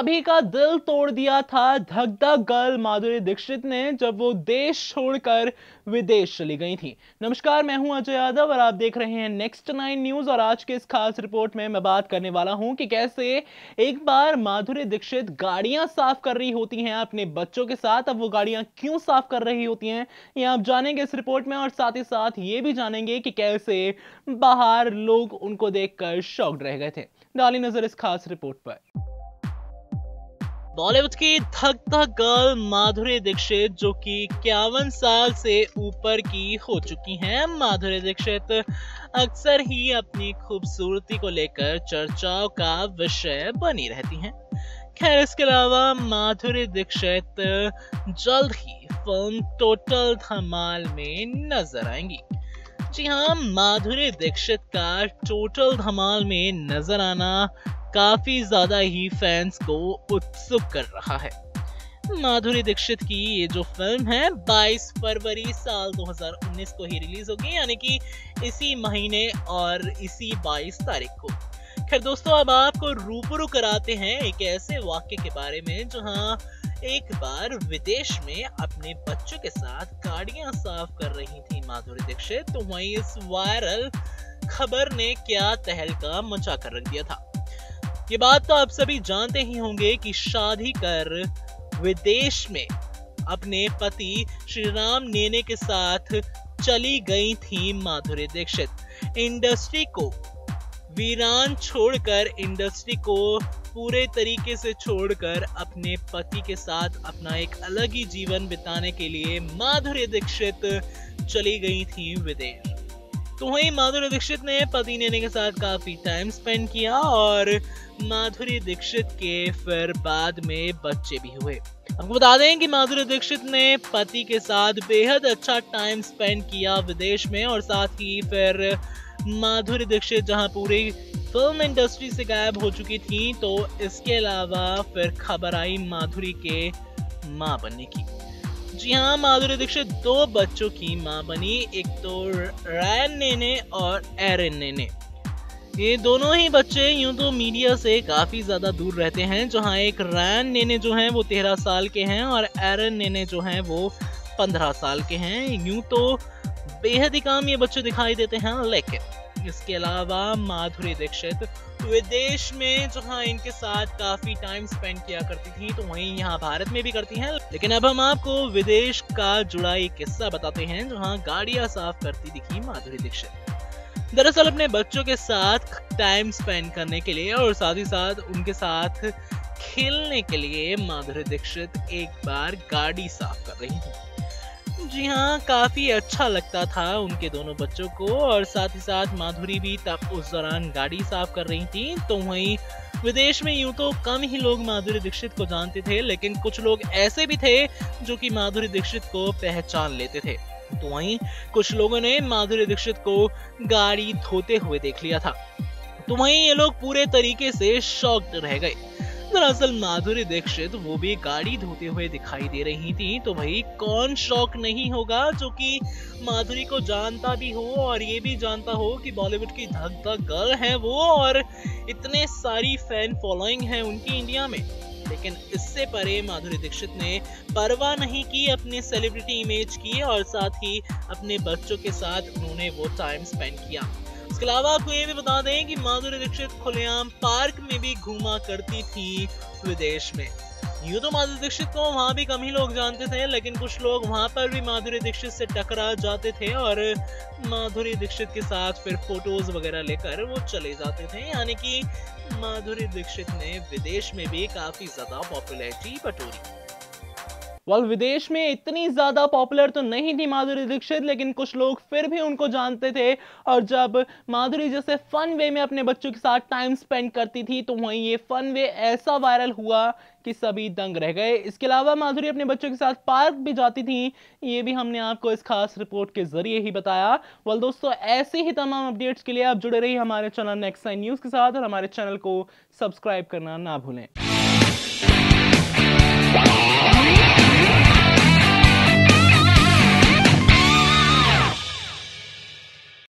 सभी का दिल तोड़ दिया था। धक धक गर्ल माधुरी दीक्षित ने जब वो देश छोड़कर विदेश चली गई थी। नमस्कार, मैं हूँ अजय यादव और आप देख रहे हैं नेक्स्ट नाइन न्यूज़ और आज के इस खास रिपोर्ट में मैं बात करने वाला हूँ कि कैसे एक बार माधुरी दीक्षित गाड़ियाँ साफ़ कर रही होती हैं अपने बच्चों के साथ। अब वो गाड़ियाँ क्यों साफ़ कर रही होती हैं, ये आप जानेंगे इस रिपोर्ट में और साथ ही साथ ये भी जानेंगे कि कैसे बाहर लोग उनको देखकर शॉक्ड रह गए थे। डाली नज़र इस खास रिपोर्ट पर। बॉलीवुड की धक धक गर्ल माधुरी दीक्षित, जो कि इक्यावन साल से ऊपर की हो चुकी हैं। माधुरी दीक्षित अक्सर ही अपनी खूबसूरती को लेकर चर्चाओं का विषय बनी रहती हैं। खैर, इसके अलावा माधुरी दीक्षित जल्द ही फ़िल्म टोटल धमाल में नज़र आएँगी। जी हाँ माधुरी दीक्षित का टोटल धमाल में नज़र आना काफ़ी ज़्यादा ही फैंस को उत्सुक कर रहा है। माधुरी दीक्षित की ये जो फ़िल्म है 22 फरवरी साल 2019 को ही रिलीज़ होगी, यानी कि इसी महीने और इसी 22 तारीख को। खैर दोस्तों, अब आपको रूबरू कराते हैं एक ऐसे वाक्य के बारे में, जहाँ एक बार विदेश में अपने बच्चों के साथ गाड़ियाँ साफ़ कर रही थी माधुरी दीक्षित तो वहीं इस वायरल खबर ने क्या तहलका मचा कर रख दिया था। ये बात तो आप सभी जानते ही होंगे कि शादी कर विदेश में अपने पति श्री राम नेने के साथ चली गई थी माधुरी दीक्षित। इंडस्ट्री को वीरान छोड़कर, इंडस्ट्री को पूरे तरीके से छोड़कर अपने पति के साथ अपना एक अलग ही जीवन बिताने के लिए माधुरी दीक्षित चली गई थी विदेश। तो वहीं माधुरी दीक्षित ने पति नेने के साथ काफ़ी टाइम स्पेंड किया और माधुरी दीक्षित के फिर बाद में बच्चे भी हुए। आपको बता दें कि माधुरी दीक्षित ने पति के साथ बेहद अच्छा टाइम स्पेंड किया विदेश में और साथ ही फिर माधुरी दीक्षित जहाँ पूरी फ़िल्म इंडस्ट्री से गायब हो चुकी थी तो इसके अलावा फिर खबर आई माधुरी के माँ बनने की। जी हाँ माधुरी दीक्षित, दो बच्चों की माँ बनी, एक तो रैन नेने और एरन नेने। ये दोनों ही बच्चे यूँ तो मीडिया से काफ़ी ज़्यादा दूर रहते हैं, जहाँ एक रैन नेने जो हैं वो तेरह साल के हैं और एरन नेने जो हैं वो पंद्रह साल के हैं। यूँ तो बेहद ही काम ये बच्चे दिखाई देते हैं, लेकिन इसके अलावा माधुरी दीक्षित विदेश में, जहाँ इनके साथ काफ़ी टाइम स्पेंड किया करती थी तो वहीं यहाँ भारत में भी करती हैं। लेकिन अब हम आपको विदेश का जुड़ा एक किस्सा बताते हैं, जहाँ गाड़ियाँ साफ़ करती दिखी माधुरी दीक्षित। दरअसल अपने बच्चों के साथ टाइम स्पेंड करने के लिए और साथ ही साथ उनके साथ खेलने के लिए माधुरी दीक्षित एक बार गाड़ी साफ़ कर रही थी। जी हाँ काफ़ी अच्छा लगता था उनके दोनों बच्चों को और साथ ही साथ माधुरी भी तब उस दौरान गाड़ी साफ़ कर रही थी तो वहीं विदेश में यूँ तो कम ही लोग माधुरी दीक्षित को जानते थे, लेकिन कुछ लोग ऐसे भी थे जो कि माधुरी दीक्षित को पहचान लेते थे। तो वहीं कुछ लोगों ने माधुरी दीक्षित को गाड़ी धोते हुए देख लिया था। तो वहीं ये लोग पूरे तरीके से शॉक्ड रह गए। दरअसल माधुरी दीक्षित वो भी गाड़ी धोते हुए दिखाई दे रही थी तो भाई कौन शौक नहीं होगा जो कि माधुरी को जानता भी हो और ये भी जानता हो कि बॉलीवुड की धक धक गर्ल है वो और इतने सारी फ़ैन फॉलोइंग है उनकी इंडिया में। लेकिन इससे परे माधुरी दीक्षित ने परवाह नहीं की अपने सेलिब्रिटी इमेज की और साथ ही अपने बच्चों के साथ उन्होंने वो टाइम स्पेंड किया। इसके अलावा आपको ये भी बता दें कि माधुरी दीक्षित खुलेआम पार्क में भी घूमा करती थी विदेश में। यूँ तो माधुरी दीक्षित को वहाँ भी कम ही लोग जानते थे, लेकिन कुछ लोग वहाँ पर भी माधुरी दीक्षित से टकरा जाते थे और माधुरी दीक्षित के साथ फिर फ़ोटोज़ वगैरह लेकर वो चले जाते थे। यानी कि माधुरी दीक्षित ने विदेश में भी काफ़ी ज़्यादा पॉपुलैरिटी बटोरी। वाल विदेश में इतनी ज़्यादा पॉपुलर तो नहीं थी माधुरी दीक्षित, लेकिन कुछ लोग फिर भी उनको जानते थे। और जब माधुरी जैसे फन वे में अपने बच्चों के साथ टाइम स्पेंड करती थी तो वहीं ये फन वे ऐसा वायरल हुआ कि सभी दंग रह गए। इसके अलावा माधुरी अपने बच्चों के साथ पार्क भी जाती थी। ये भी हमने आपको इस खास रिपोर्ट के ज़रिए ही बताया। वाल दोस्तों, ऐसे ही तमाम अपडेट्स के लिए आप जुड़े रहिए हमारे चैनल नेक्स्ट साइन न्यूज़ के साथ और हमारे चैनल को सब्सक्राइब करना ना भूलें।